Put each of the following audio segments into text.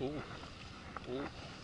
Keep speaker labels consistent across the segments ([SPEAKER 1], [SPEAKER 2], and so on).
[SPEAKER 1] 哦哦。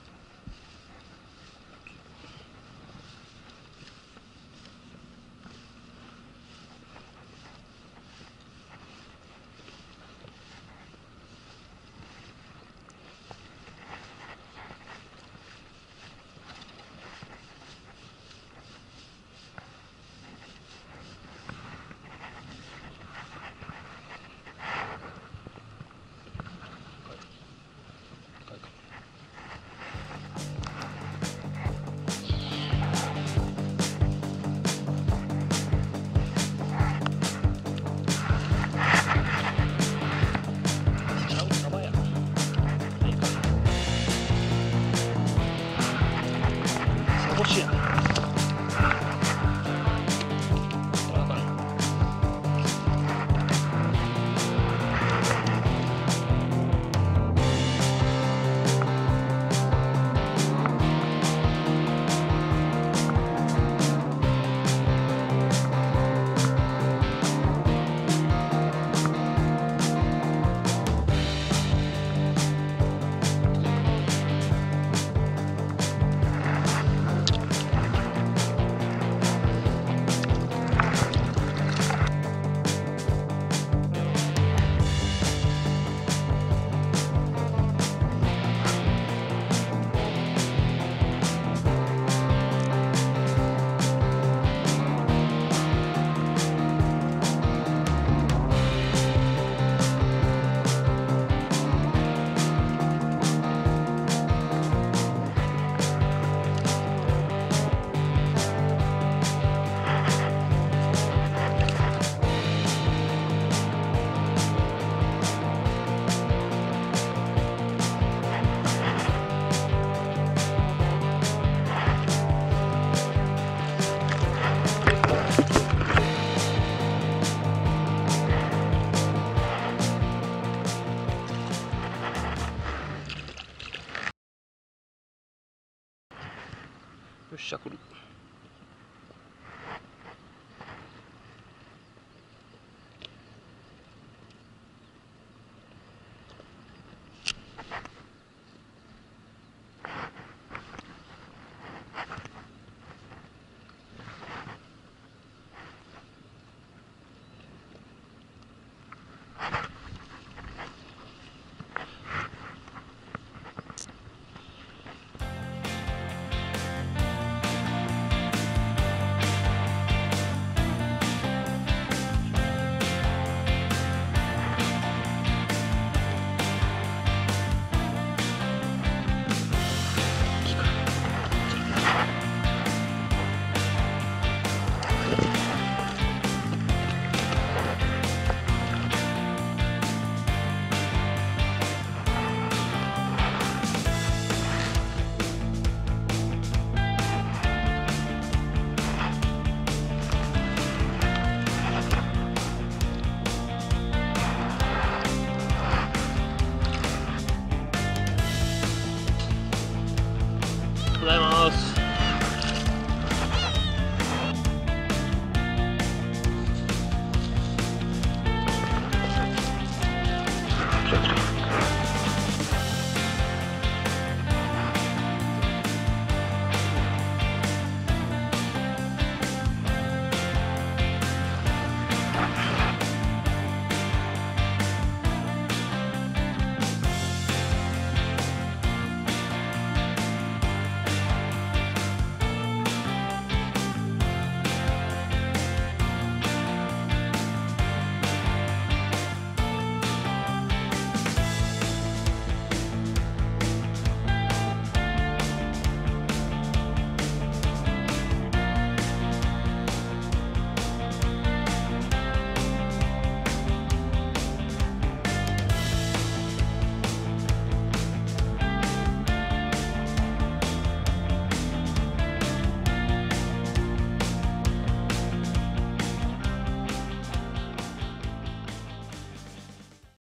[SPEAKER 1] Shakuru. ございます。